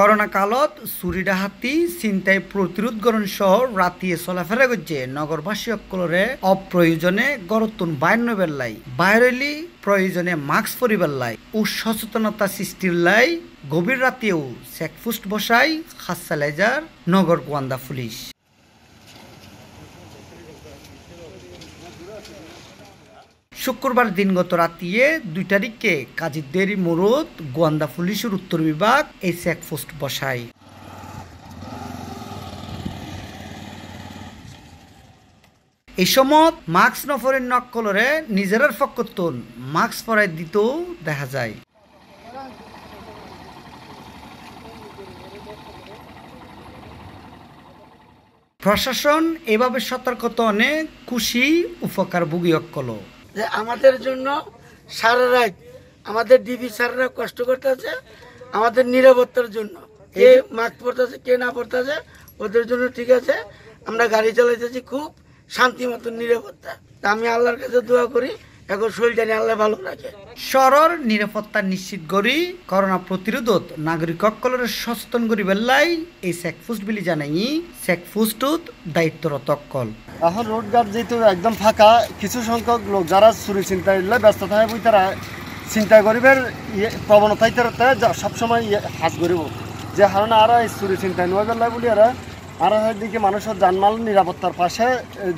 Corona কালত চুরি ডাহাতি চিন্তাই প্ৰতিৰোধ গৰণ সহ ৰাতিয়ে চলাফেরা করছে নগরবাসী অকলরে অপ্রয়োজনে গরতুন বাইর বেল্লাই বাইরেলি প্রয়োজনে মাস্ক পরিবার লাই। ও সচেতনতা সৃষ্টির লাই গভীর রাতেও চেকপোস্ট বসাই হাসালাইজার নগর গোয়ান্দা পুলিশ। শুক্রবার দিনগত রাতিয়ে দুই তারিখে কাজী দেরি মোরদ, গোয়ান্দা পুলিশের উত্তর বিভাগ, এই চেকপোস্ট বসায়। এই সময় মাস্ক নফরের নকলরে নিজের ফকতুন, মাস্ক পরাই দিতেও দেখা যায়। প্রশাসন এভাবে সতর্কতা অনেক খুশি উপকার ভুগি অকল যে আমাদের জন্য সারা রাত আমাদের ডিবি স্যাররা কষ্ট করতেছে আমাদের নিরাপত্তার জন্য। কে মাস্ক পরতেছে কে না পরতেছে ওদের জন্য ঠিক আছে। আমরা গাড়ি চালাইতেছি খুব শান্তি মতন নিরাপত্তা। তা আমি আল্লাহর কাছে দোয়া করি এখন শরীরটা নিয়ে আল্লাহ ভালো রাখে শহরের নিরাপত্তা নিশ্চিত করি করোনা প্রতিরোধত নাগরিক অকলরে সচেতন করি বেল্লাই এই চেকপোস্ট বলে জানাই। চেকপোস্টত দায়িত্বরত অকল। এখন রোড ঘাট যেহেতু একদম ফাঁকা কিছু সংখ্যক লোক যারা চুরি চিন্তা করলে ব্যস্ত থাকে বই তারা চিন্তা করিবার ইয়ে প্রবণতাই তারা সবসময় ইয়ে হাজ করিব। যে কারণে আর এই চুরি চিন্তা নোয়া গেল বলি আর আর দিকে মানুষের জানমাল নিরাপত্তার পাশে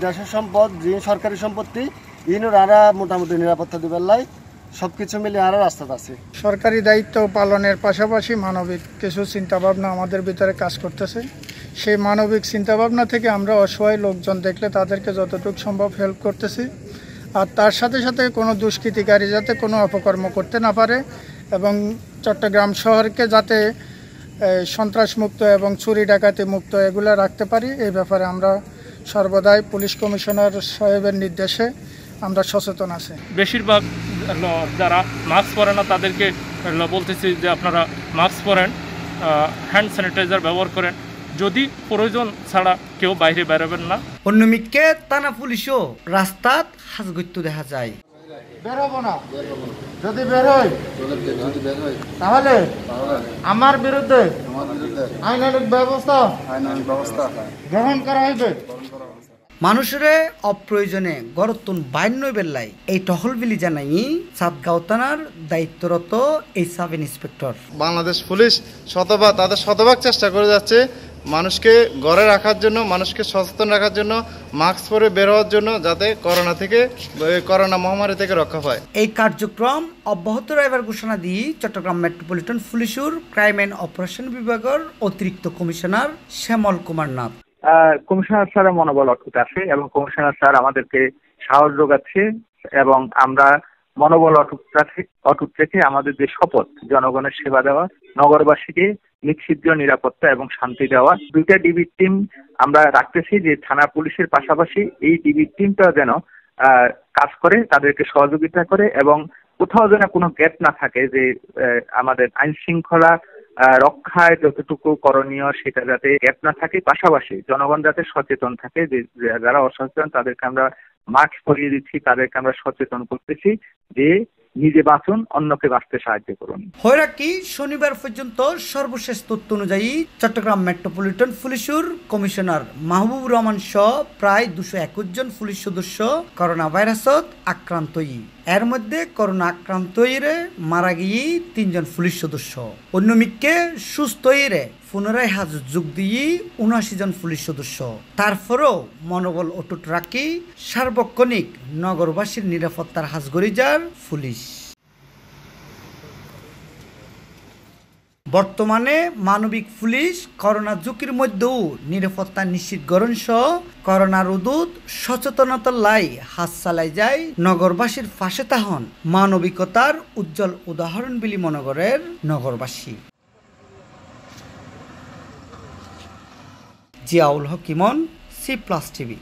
দেশের সম্পদ যে সরকারি সম্পত্তি ইনুর আরা মোটামুটি নিরাপত্তা দিবার লাই সব কিছু মিলে আরও রাস্তা আছে। সরকারি দায়িত্ব পালনের পাশাপাশি মানবিক কিছু চিন্তাভাবনা আমাদের ভিতরে কাজ করতেছে। সেই মানবিক চিন্তাভাবনা থেকে আমরা অসহায় লোকজন দেখলে তাদেরকে যতটুকু সম্ভব হেল্প করতেছি। আর তার সাথে সাথে কোনো দুষ্কৃতিকারী যাতে কোনো অপকর্ম করতে না পারে এবং চট্টগ্রাম শহরকে যাতে সন্ত্রাসমুক্ত এবং চুরি ডাকাতি মুক্ত এগুলো রাখতে পারি, এই ব্যাপারে আমরা সর্বদাই পুলিশ কমিশনার সাহেবের নির্দেশে আমরা সচেতন আছি। বেশিরভাগ যারা মাস্ক পরে না তাদেরকে বলতেছি যে আপনারা মাস্ক পরেন হ্যান্ড স্যানিটাইজার ব্যবহার করেন। যদি প্রয়োজন ছাড়া কেউ বাইরে বেরোবেন না। অন্যমিককে টানা পুলিশও রাস্তাত হাজগত্য দেখা যায়। বেরোবো না। যদি বেরোয় তাহলে আমার বিরুদ্ধে আইনানুক ব্যবস্থা। গ্রহণ করা হইবে। মানুষের অপ্রয়োজনে গরতুন বাইন্য বেল্লাই এই টহলবিলি জানাই সাতগাঁও থানার দায়িত্বরত এই সাব ইন্সপেক্টর। বাংলাদেশ পুলিশ শতভাগ তাদের শতভাগ চেষ্টা করে যাচ্ছে মানুষকে ঘরে রাখার জন্য মানুষকে সচেতন রাখার জন্য মাস্ক পরে বের হওয়ার জন্য যাতে করোনা থেকে করোনা মহামারী থেকে রক্ষা পায়। এই কার্যক্রম অব্যাহত রাখবার ঘোষণা দিয়ে চট্টগ্রাম মেট্রোপলিটন পুলিশের ক্রাইম অ্যান্ড অপারেশন বিভাগের অতিরিক্ত কমিশনার শ্যামল কুমার নাথ। কমিশনার স্যারের মনোবল অটুট আছে এবং কমিশনার স্যার আমাদেরকে সাহস যোগাচ্ছে এবং আমরা মনোবল অটুট রাখে, অটুট রেখে আমাদের যে শপথ, জনগণের সেবা দেওয়া, নগরবাসীকে নিশ্চিদ্র নিরাপত্তা এবং শান্তি দেওয়া, দুইটা ডিবির টিম আমরা রাখতেছি যে থানা পুলিশের পাশাপাশি এই ডিবির টিমটা যেন কাজ করে, তাদেরকে সহযোগিতা করে এবং কোথাও যেন কোনো গ্যাপ না থাকে যে আমাদের আইন শৃঙ্খলা রক্ষায় যতটুকু করণীয় সেটা যাতে গ্যাপ না থাকে, পাশাপাশি জনগণ যাতে সচেতন থাকে যে যারা অসচেতন তাদেরকে আমরা মাস্ক পরিয়ে দিচ্ছি, তাদেরকে আমরা সচেতন করতেছি যে নিজে বাঁচুন, অন্যকে বাঁচতে সাহায্য করুন। হয়রাকি শনিবার পর্যন্ত সর্বশেষ তথ্য অনুযায়ী চট্টগ্রাম মেট্রোপলিটন পুলিশের কমিশনার মাহবুব রহমান সহ প্রায় দুশো একুশ জন পুলিশ সদস্য করোনা ভাইরাসত আক্রান্ত এর মধ্যে করোনা আক্রান্ত মারা গিয়ে তিনজন পুলিশ সদস্য। অন্যমিককে সুস্থ হইরে পুনরায় হাজত যোগ দিয়ে উনআশি জন পুলিশ সদস্য। তারপরও মনোবল অটুট রাখি সার্বক্ষণিক নগরবাসীর নিরাপত্তার হাজগরিজার পুলিশ। বর্তমানে মানবিক পুলিশ করোনা ঝুঁকির মধ্যেও নিরাপত্তা নিশ্চিত করণ সহ করোনা রোধত সচেতনতার লাই হাত চালাই যায় নগরবাসীর পাশে তাহন মানবিকতার উজ্জ্বল উদাহরণ বিলি মনগরের নগরবাসী। জিয়াউল হকিমন সি প্লাস টিভি।